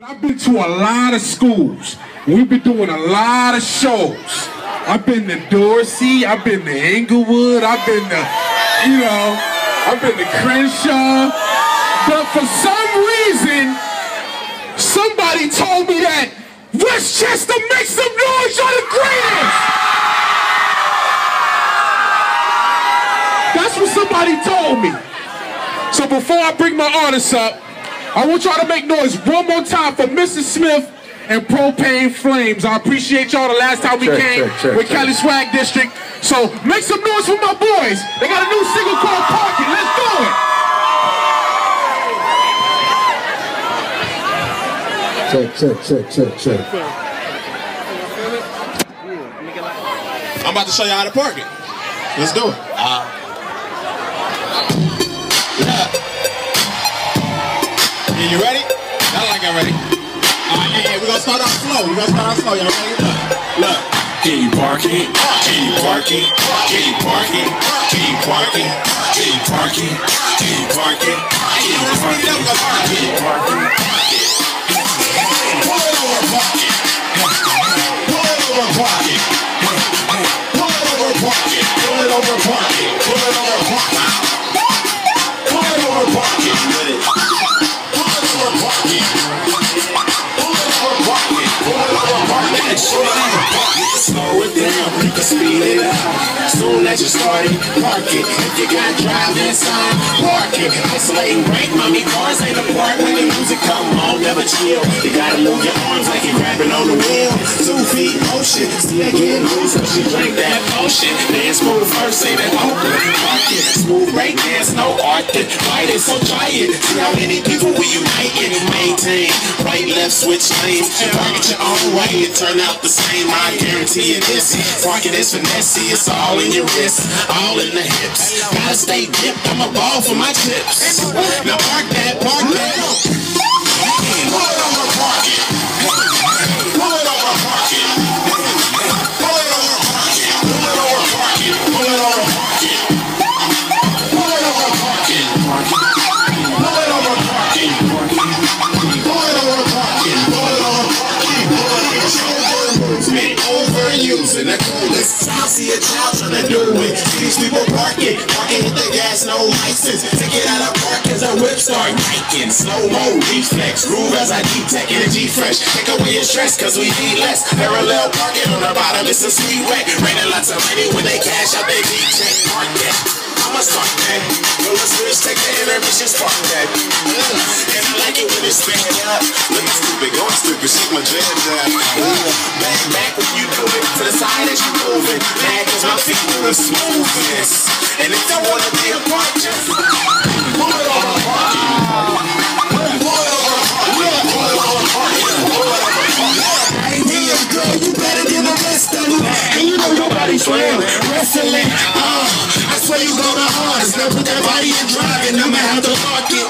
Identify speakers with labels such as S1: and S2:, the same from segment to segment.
S1: I've been to a lot of schools. We've been doing a lot of shows. I've been to Dorsey, I've been to Inglewood, I've been to, you know, I've been to Crenshaw. But for some reason, somebody told me that Westchester makes some noise, you're the greatest! That's what somebody told me. So before I bring my artists up, I want y'all to make noise one more time for Mrs. Smith and Propane Flamezz. I appreciate y'all the last time we
S2: Check,
S1: came
S2: check, check,
S1: with
S2: check.
S1: Cali Swag District. So make some noise for my boys. They got a new single called Parking. Let's do it.
S2: Check, check, check, check, check.
S3: I'm about to show y'all how to park it. Let's do it. Uh, start off slow. We're gonna start off slow. Y'all ready? Look, look. Can you park it? Can you park it? Can you park it? Can you park it? Can you park it? Can you park it? Can you park it? Can you park it? Soon as you start it, park it. If you got driving sign, park it. Isolating brake, mommy cars ain't a park when the music come on, never chill. You gotta move your arms like you're grabbing on the wheel. Feet motion, still get loose when she drink that potion. Dance move first, say that open. Park it, smooth break dance, no art. Fight it, so try it. See how many people we unite and maintain. Right, left, switch lanes. Park it your own way, it turn out the same. I guarantee you this. Parking is finesse, it's all in your wrist, all in the hips. Gotta stay dipped, I'm a ball for my chips. Now park that, park that. Pull it. These people park it. Parking with the gas, no license. Take it out of park as a whip start hiking. Slow mo, reflex. Groove as I deep tech G fresh. Take away your stress, cause we need less. Parallel parking on the bottom, it's a sweet wet. Raining lots of money when they cash out they deep check. Park. I'ma start that. Roll the switch, take the intermission, spark that. Uh, and I like it when it's stand up. Looking stupid, going stupid, shake my dreads up. Uh, back, back when you do it. To the side as you move it. Mad cause my feet do the smoothness. And if you wanna be a part, just pull it over, park it. Pull it it over, park it. Pull it over, park it. Hey, damn, girl, you better than the rest of them. And you know your body slam, wrestling. Uh, Swear you go the hardest. Now put that body in driving, I'ma have to park it.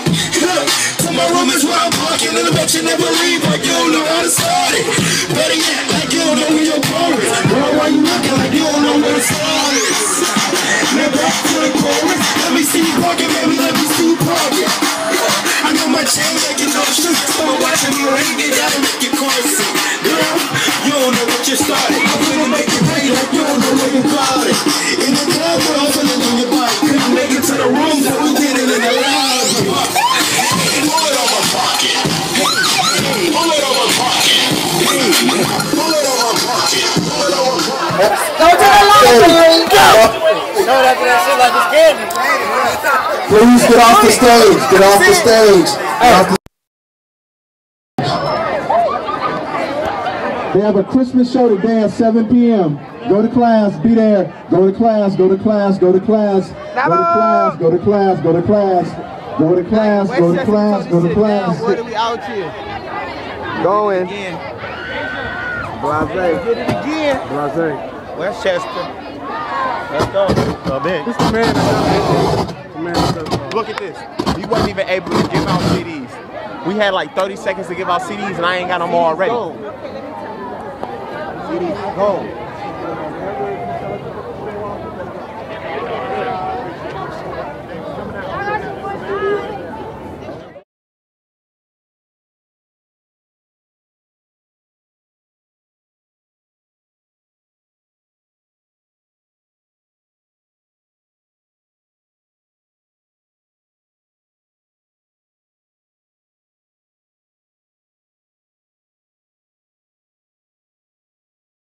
S3: To my room is where I'm parking, and I bet you never leave like you don't know how to start it. Better yet, like you don't know who your car is. Girl, why you looking like you don't know where the start is? You don't know what you started. I'm gonna make it rain like you don't know where you got it. In the club, we're all feeling on your body. Couldn't make it to the room, so we did it in the lobby. Pull it over, park it. Pull it over, park it. Pull it over, park it. Pull it over, park it.
S4: Go to the library. Go. Up to that shit like it's candy.
S2: Please get off the stage. Get off the stage. They have a Christmas show today at 7 p.m. Go to class, be there. Go to class, go to class, go to class. Go to class, go to class, go to class. Go to class, go to class, go to class.
S4: What are we out here? Going. Blase. Did it again.
S2: Blase.
S4: Westchester. Let's go.
S5: A bit. Man
S4: Look at this. We wasn't even able to give out CDs. We had like 30 seconds to give out CDs and I ain't got them all already. Go.